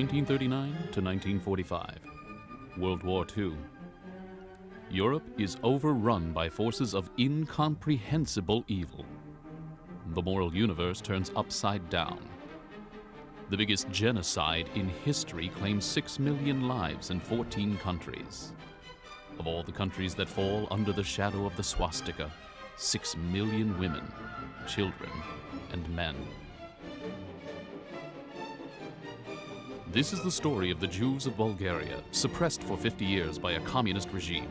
1939 to 1945. World War II. Europe is overrun by forces of incomprehensible evil. The moral universe turns upside down. The biggest genocide in history claims 6 million lives in 14 countries. Of all the countries that fall under the shadow of the swastika, 6 million women, children, and men. This is the story of the Jews of Bulgaria, suppressed for 50 years by a communist regime.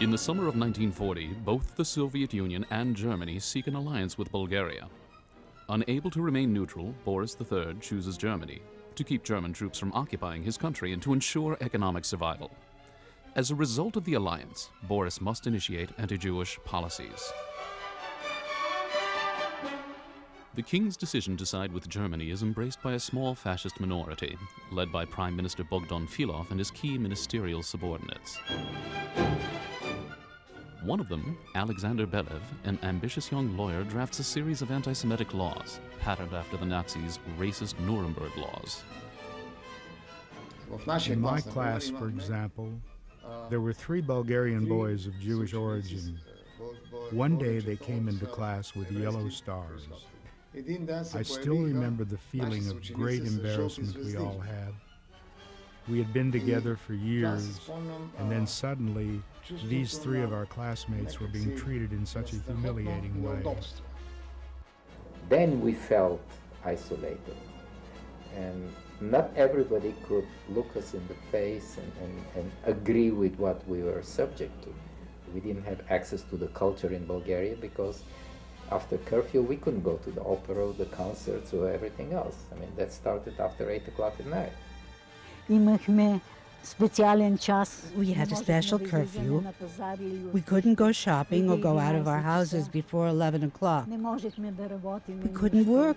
In the summer of 1940, both the Soviet Union and Germany seek an alliance with Bulgaria. Unable to remain neutral, Boris III chooses Germany to keep German troops from occupying his country and to ensure economic survival. As a result of the alliance, Boris must initiate anti Jewish policies. The king's decision to side with Germany is embraced by a small fascist minority, led by Prime Minister Bogdan Filov and his key ministerial subordinates. One of them, Alexander Belev, an ambitious young lawyer, drafts a series of anti Semitic laws, patterned after the Nazis' racist Nuremberg laws. In my class, for example, there were three Bulgarian boys of Jewish origin. One day they came into class with yellow stars. I still remember the feeling of great embarrassment we all had. We had been together for years, and then suddenly these three of our classmates were being treated in such a humiliating way. Then we felt isolated And not everybody could look us in the face and, and, and agree with what we were subject to. We didn't have access to the culture in Bulgaria because after curfew we couldn't go to the opera, the concerts, or everything else. I mean, that started after 8 o'clock at night. Имахме специален час. we had a special curfew. We couldn't go shopping or go out of our houses before 11 o'clock. We couldn't work.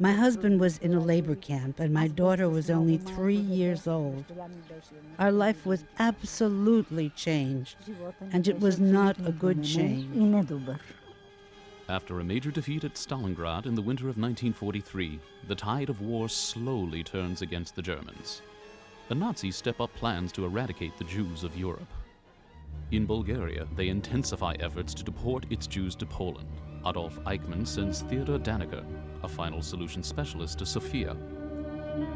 My husband was in a labor camp and my daughter was only three years old. Our life was absolutely changed, and it was not a good change. After a major defeat at Stalingrad in the winter of 1943, the tide of war slowly turns against the Germans. The Nazis step up plans to eradicate the Jews of Europe. In Bulgaria, they intensify efforts to deport its Jews to Poland. Adolf Eichmann sends Theodor Dannecker, a final solution specialist, to Sofia.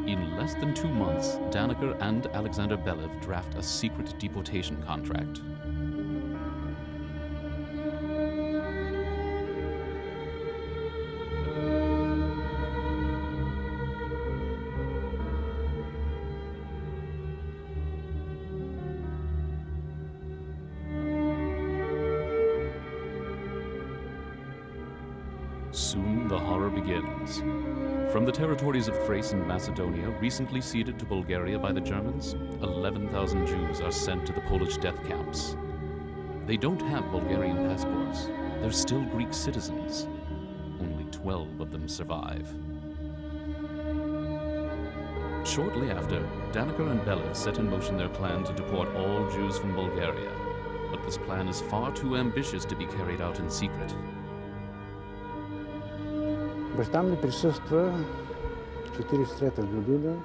In less than two months, Dannecker and Alexander Belev draft a secret deportation contract. Soon the horror begins. From the territories of Thrace and Macedonia, recently ceded to Bulgaria by the Germans, 11,000 Jews are sent to the Polish death camps. They don't have Bulgarian passports. They're still Greek citizens. Only 12 of them survive. Shortly after, Dannecker and Belev set in motion their plan to deport all Jews from Bulgaria. But this plan is far too ambitious to be carried out in secret. Баща ми присъства 43-та година,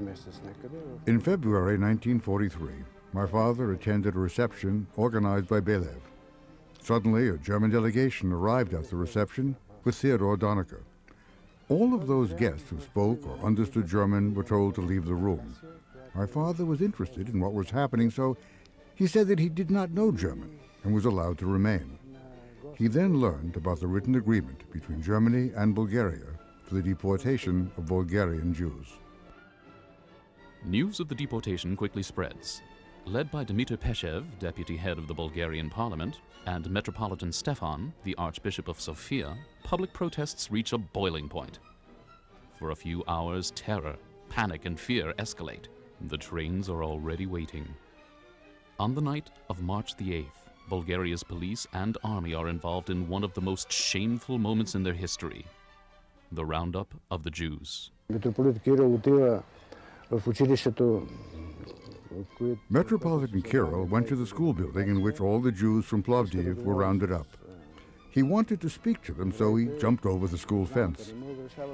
месец някъде. In February 1943, my father attended a reception organized by Belev. Suddenly, a German delegation arrived at the reception with Theodore Dannecker. All of those guests who spoke or understood German were told to leave the room. My father was interested in what was happening, so he said that he did not know German and was allowed to remain. He then learned about the written agreement between Germany and Bulgaria for the deportation of Bulgarian Jews. News of the deportation quickly spreads. Led by Dmitry Peshev, deputy head of the Bulgarian parliament, and Metropolitan Stefan, the Archbishop of Sofia, public protests reach a boiling point. For a few hours, terror, panic, and fear escalate. The trains are already waiting. On the night of March the 8th, Bulgaria's police and army are involved in one of the most shameful moments in their history the roundup of the Jews. Metropolitan Kirill went to the school building in which all the Jews from Plovdiv were rounded up. He wanted to speak to them, so he jumped over the school fence.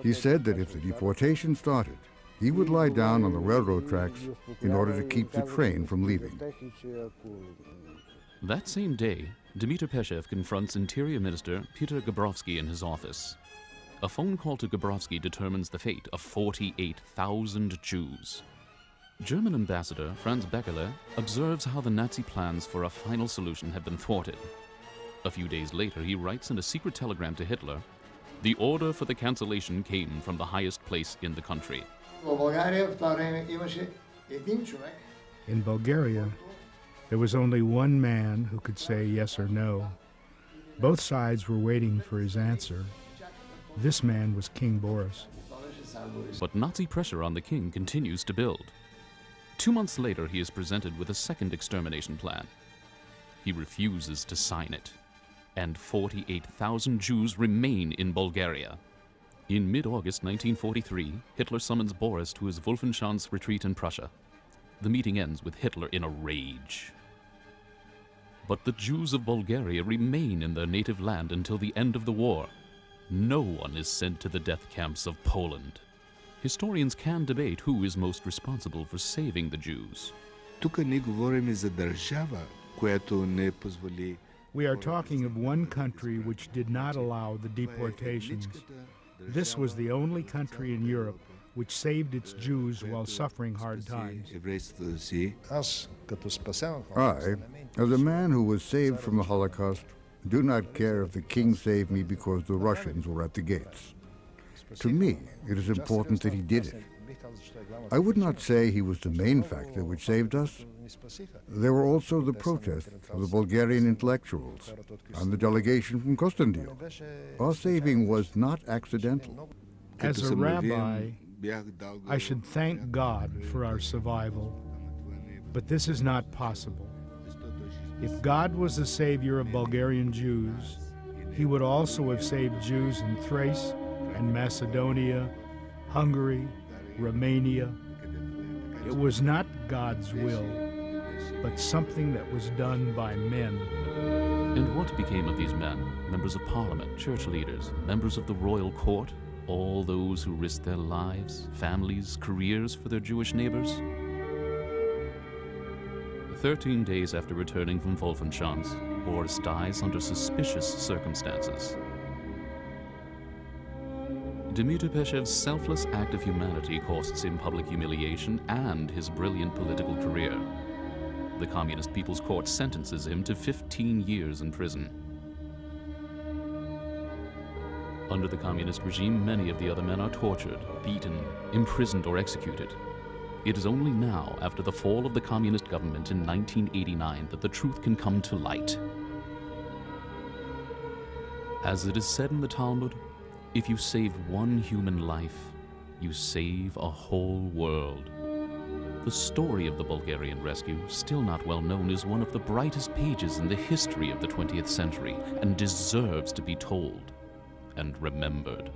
He said that if the deportation started, he would lie down on the railroad tracks in order to keep the train from leaving. That same day, Dmitry Peshev confronts Interior Minister Peter Gabrovsky in his office. A phone call to Gabrovsky determines the fate of 48,000 Jews. German ambassador Franz Beckerle observes how the Nazi plans for a final solution have been thwarted. A few days later, he writes in a secret telegram to Hitler The order for the cancellation came from the highest place in the country. In Bulgaria, there was only one man who could say yes or no. Both sides were waiting for his answer. This man was King Boris. But Nazi pressure on the king continues to build. Two months later, he is presented with a second extermination plan. He refuses to sign it, and 48,000 Jews remain in Bulgaria. In mid August 1943, Hitler summons Boris to his Wolfenschanz retreat in Prussia. The meeting ends with Hitler in a rage. But the Jews of Bulgaria remain in their native land until the end of the war. No one is sent to the death camps of Poland. Historians can debate who is most responsible for saving the Jews. We are talking of one country which did not allow the deportations. This was the only country in Europe which saved its Jews while suffering hard times. I, as a man who was saved from the Holocaust, do not care if the king saved me because the Russians were at the gates. To me, it is important that he did it. I would not say he was the main factor which saved us. There were also the protests of the Bulgarian intellectuals and the delegation from Kyustendil. Our saving was not accidental. As a rabbi, I should thank God for our survival, but this is not possible. If God was the savior of Bulgarian Jews, he would also have saved Jews in Thrace and Macedonia, Hungary, Romania. It was not God's will, but something that was done by men. And what became of these men? Members of parliament, church leaders, members of the royal court, all those who risked their lives, families, careers for their Jewish neighbors? Thirteen days after returning from Wolfenschanz, Boris dies under suspicious circumstances. Dmitry Peshev's selfless act of humanity costs him public humiliation and his brilliant political career. The Communist People's Court sentences him to 15 years in prison. Under the communist regime, many of the other men are tortured, beaten, imprisoned, or executed. It is only now, after the fall of the communist government in 1989, that the truth can come to light. As it is said in the Talmud, if you save one human life, you save a whole world. The story of the Bulgarian rescue, still not well known, is one of the brightest pages in the history of the 20th century and deserves to be told and remembered.